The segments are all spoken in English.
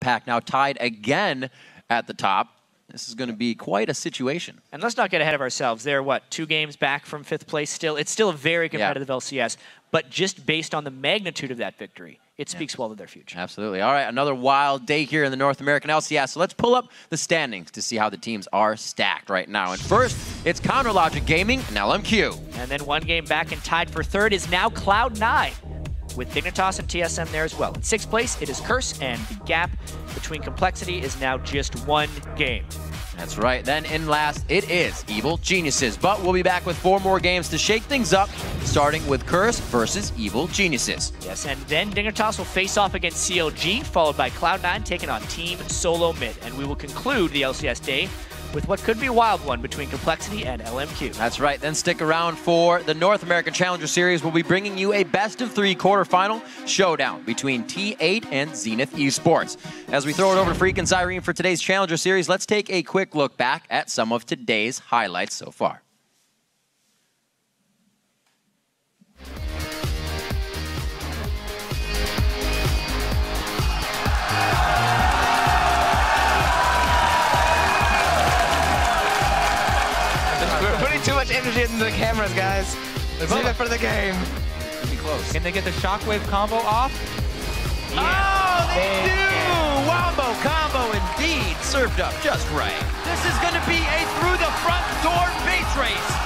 Pack now tied again at the top. This is going to be quite a situation. And let's not get ahead of ourselves. They're, what, two games back from fifth place still? It's still a very competitive yeah. LCS, but just based on the magnitude of that victory, it speaks yeah. well of their future. Absolutely. All right, another wild day here in the North American LCS. So let's pull up the standings to see how the teams are stacked right now. And first, it's Counter Logic Gaming and LMQ. And then one game back and tied for third is now Cloud9 with Dignitas and TSM there as well. In sixth place, it is Curse, and the gap between Complexity is now just one game. That's right. Then in last, it is Evil Geniuses. But we'll be back with four more games to shake things up, starting with Curse versus Evil Geniuses. Yes, and then Dignitas will face off against CLG, followed by Cloud9 taking on Team Solo Mid. And we will conclude the LCS day with what could be a wild one between Complexity and LMQ. That's right. Then stick around for the North American Challenger Series. We'll be bringing you a best of three quarterfinal showdown between T8 and Zenith Esports. As we throw it over to Freak and Zirene for today's Challenger Series, let's take a quick look back at some of today's highlights so far. Much energy into the cameras, guys. Let's Save it for the game. Be close. Can they get the shockwave combo off? Yeah. Oh, they do! Wombo combo indeed, served up just right. This is going to be a through the front door base race.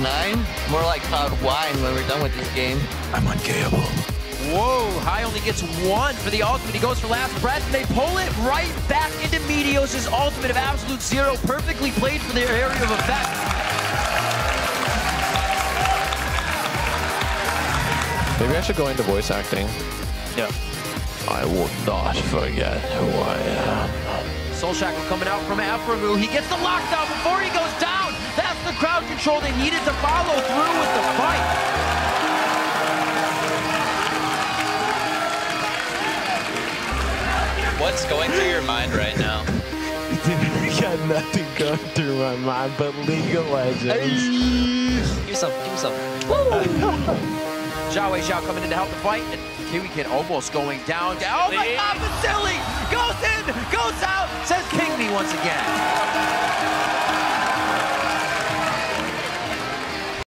Cloud9? More like Cloud Wine when we're done with this game. I'm unkayable. Whoa, Hai only gets one for the ultimate. He goes for last breath, and they pull it right back into Meteos' ultimate of Absolute Zero. Perfectly played for their area of effect. Maybe I should go into voice acting. Yeah. I will not forget who I am. Soul Shackle coming out from Aphromoo. He gets the lockdown before he goes down the crowd control they needed to follow through with the fight. What's going through your mind right now? I got nothing going through my mind but League of Legends. Hey. Give some, give some. Xiao Wei Xiao coming in to help the fight, and Kiwi Kid almost going down. Oh my God, Vasilii goes in, goes out, says King Me once again.